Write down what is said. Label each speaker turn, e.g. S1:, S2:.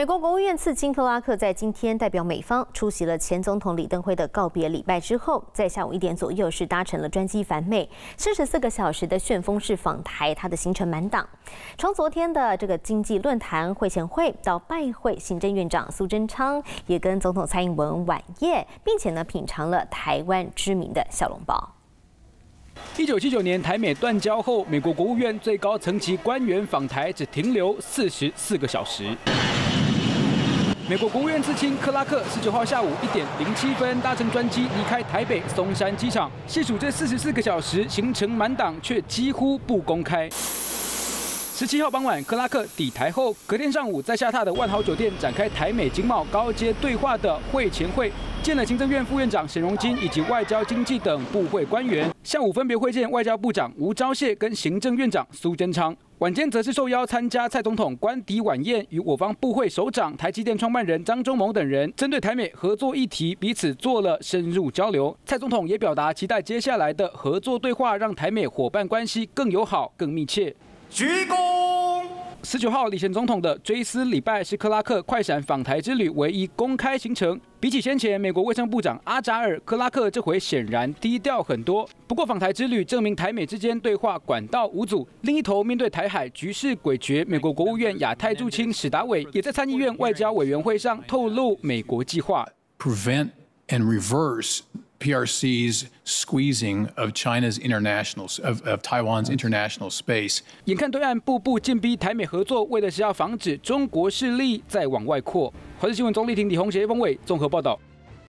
S1: 美国国务院次卿克拉克在今天代表美方出席了前总统李登辉的告别礼拜之后，在下午一点左右是搭乘了专机返美，四十四个小时的旋风式访台，他的行程满档。从昨天的这个经济论坛会前会到拜会行政院长苏贞昌，也跟总统蔡英文晚宴，并且呢品尝了台湾知名的小笼包。
S2: 一九七九年台美断交后，美国国务院最高层级官员访台只停留四十四个小时。美国国务院次卿克拉克十九号下午一点零七分搭乘专机离开台北松山机场，细数这四十四个小时行程满档，却几乎不公开。十七号傍晚，克拉克抵台后，隔天上午在下榻的万豪酒店展开台美经贸高阶对话的会前会，见了行政院副院长沈荣金以及外交经济等部会官员。下午分别会见外交部长吴钊燮跟行政院长苏贞昌。晚间则是受邀参加蔡总统官邸晚宴，与我方部会首长、台积电创办人张忠谋等人针对台美合作议题彼此做了深入交流。蔡总统也表达期待接下来的合作对话，让台美伙伴关系更友好、更密切。鞠躬。十九号，李前总统的追思礼拜是克拉克快闪访台之旅唯一公开行程。比起先前美国卫生部长阿扎尔，克拉克这回显然低调很多。不过访台之旅证明台美之间对话管道无阻。另一头面对台海局势诡谲，美国国务院亚太驻青史达伟也在参议院外交委员会上透露美国计划。
S3: Prevent and reverse. PRC's squeezing of China's international of of Taiwan's international space。
S2: 眼看对岸步步进逼台美合作，为的是要防止中国势力再往外扩。华视新闻钟丽婷、李宏杰、翁伟综合报道。